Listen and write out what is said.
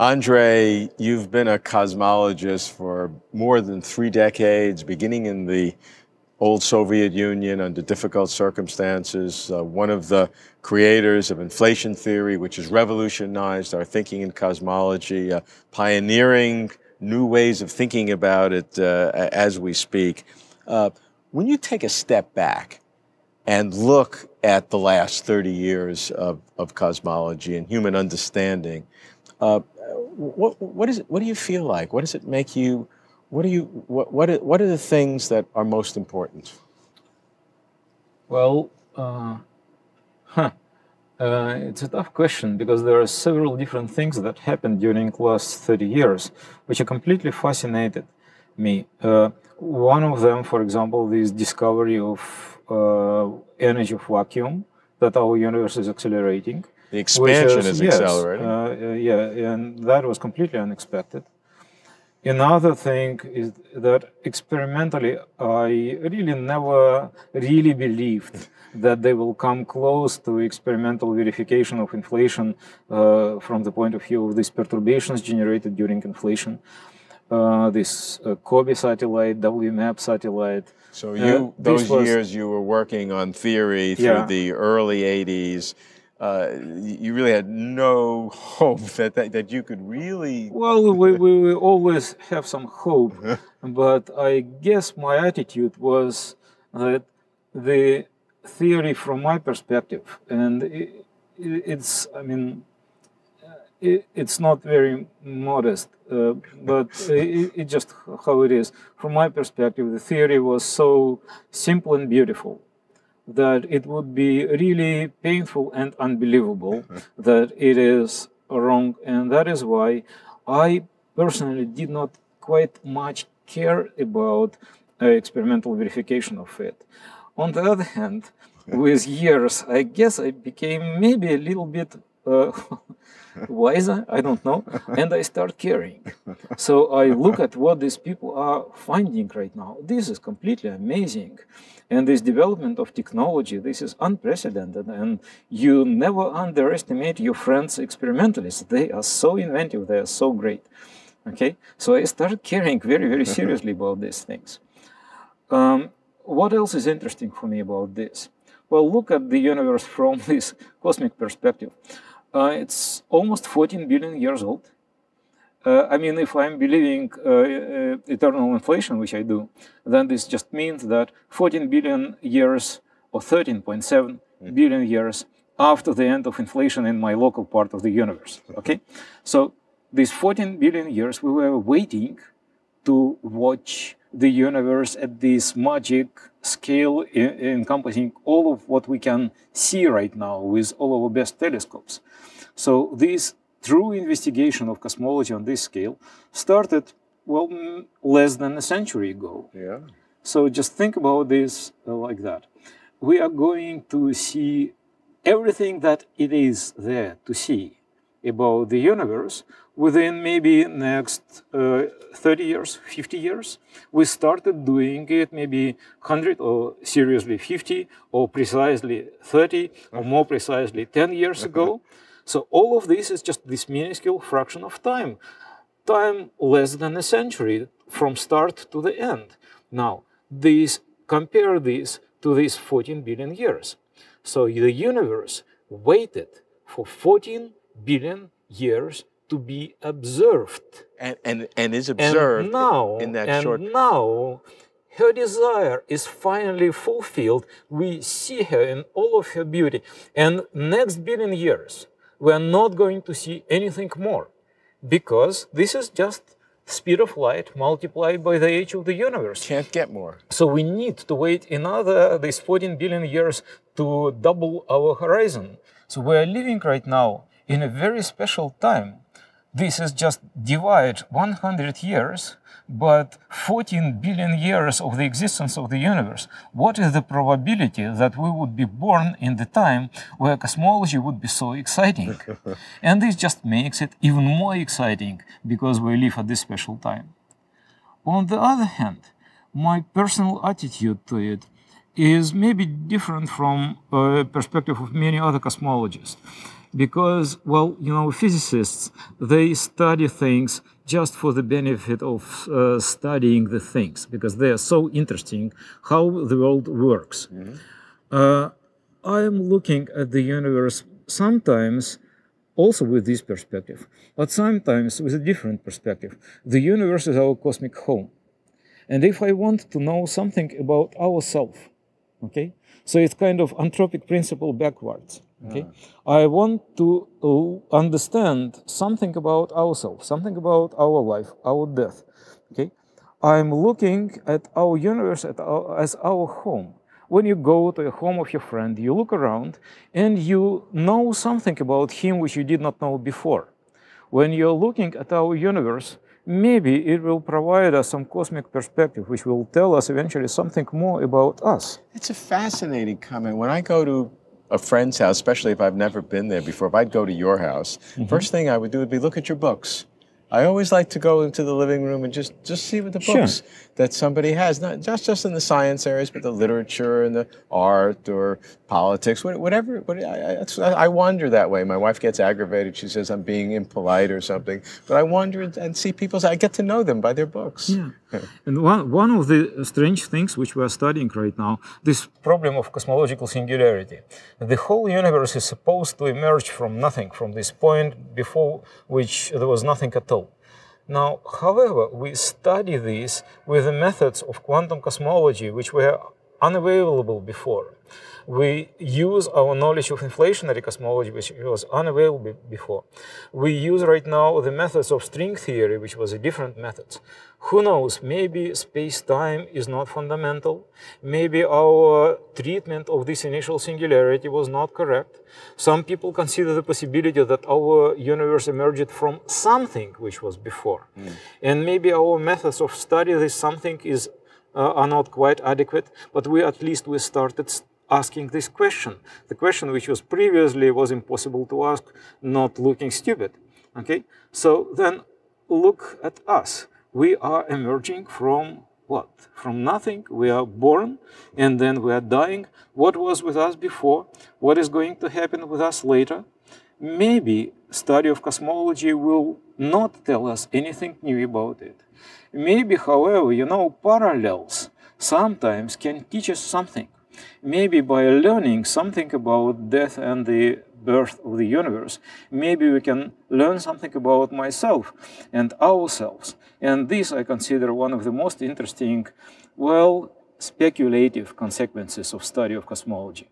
Andrei, you've been a cosmologist for more than three decades, beginning in the old Soviet Union under difficult circumstances, uh, one of the creators of inflation theory, which has revolutionized our thinking in cosmology, uh, pioneering new ways of thinking about it uh, as we speak. Uh, when you take a step back and look at the last 30 years of, of cosmology and human understanding, uh, what, what, is it, what do you feel like? What does it make you, what, you, what, what, are, what are the things that are most important? Well, uh, huh. Uh, it's a tough question because there are several different things that happened during the last 30 years, which are completely fascinated me. Uh, one of them, for example, this discovery of uh, energy of vacuum that our universe is accelerating. The expansion is, is yes, accelerating. Uh, uh, yeah, and that was completely unexpected. Another thing is that experimentally, I really never really believed that they will come close to experimental verification of inflation uh, from the point of view of these perturbations generated during inflation. Uh, this uh, COBE satellite, WMAP satellite. So you, uh, those was, years you were working on theory through yeah. the early 80s uh, you really had no hope that, that, that you could really. Well, we, we, we always have some hope, but I guess my attitude was that the theory, from my perspective, and it, it's, I mean, it, it's not very modest, uh, but it's it just how it is. From my perspective, the theory was so simple and beautiful that it would be really painful and unbelievable that it is wrong. And that is why I personally did not quite much care about uh, experimental verification of it. On the other hand, with years, I guess I became maybe a little bit uh, wiser, I don't know, and I start caring. So I look at what these people are finding right now. This is completely amazing. And this development of technology, this is unprecedented. And you never underestimate your friends experimentalists. They are so inventive, they are so great. Okay, so I started caring very, very seriously about these things. Um, what else is interesting for me about this? Well, look at the universe from this cosmic perspective. Uh, it's almost 14 billion years old. Uh, I mean, if I'm believing uh, uh eternal inflation, which I do, then this just means that 14 billion years or 13.7 mm. billion years after the end of inflation in my local part of the universe. Okay, so these 14 billion years we were waiting to watch the universe at this magic scale encompassing all of what we can see right now with all of our best telescopes. So this true investigation of cosmology on this scale started, well, less than a century ago. Yeah. So just think about this uh, like that. We are going to see everything that it is there to see about the universe within maybe next uh, 30 years, 50 years. We started doing it maybe 100 or seriously 50 or precisely 30 or more precisely 10 years ago. So all of this is just this minuscule fraction of time. Time less than a century from start to the end. Now, this, compare this to these 14 billion years. So the universe waited for 14 billion years to be observed. And, and, and is observed and now, in that and short... now, her desire is finally fulfilled. We see her in all of her beauty. And next billion years, we are not going to see anything more because this is just speed of light multiplied by the age of the universe. Can't get more. So we need to wait another these 14 billion years to double our horizon. So we are living right now in a very special time. This is just divide 100 years but 14 billion years of the existence of the universe, what is the probability that we would be born in the time where cosmology would be so exciting? and this just makes it even more exciting because we live at this special time. On the other hand, my personal attitude to it is maybe different from a perspective of many other cosmologists. Because, well, you know, physicists, they study things just for the benefit of uh, studying the things because they are so interesting how the world works. Mm-hmm. Uh, I am looking at the universe sometimes also with this perspective, but sometimes with a different perspective. The universe is our cosmic home. And if I want to know something about ourselves, okay, so it's kind of anthropic principle backwards. Okay, yeah. I want to uh, understand something about ourselves, something about our life, our death. Okay, I'm looking at our universe at our, as our home. When you go to the home of your friend, you look around and you know something about him which you did not know before. When you're looking at our universe, maybe it will provide us some cosmic perspective, which will tell us eventually something more about us. It's a fascinating comment. When I go to a friend's house, especially if I've never been there before, if I'd go to your house, mm-hmm. first thing I would do would be look at your books. I always like to go into the living room and just, just see what the books sure. that somebody has, not just, just in the science areas, but the literature and the art or politics, whatever. What, I, I, wonder that way. My wife gets aggravated. She says I'm being impolite or something. But I wonder and see people's, I get to know them by their books. Yeah. and one, one of the strange things which we are studying right now, this problem of cosmological singularity. The whole universe is supposed to emerge from nothing, from this point before which there was nothing at all. Now, however, we study this with the methods of quantum cosmology which were unavailable before. We use our knowledge of inflationary cosmology, which was unavailable before. We use right now the methods of string theory, which was a different method. Who knows, maybe space-time is not fundamental. Maybe our treatment of this initial singularity was not correct. Some people consider the possibility that our universe emerged from something which was before. Mm. And maybe our methods of study this something is uh, are not quite adequate, but we at least we started asking this question. The question which was previously was impossible to ask, not looking stupid. Okay, so then look at us. We are emerging from what? From nothing. We are born and then we are dying. What was with us before? What is going to happen with us later? Maybe study of cosmology will not tell us anything new about it. Maybe, however, you know, parallels sometimes can teach us something. Maybe by learning something about death and the birth of the universe, maybe we can learn something about myself and ourselves. And this I consider one of the most interesting, well, speculative consequences of study of cosmology.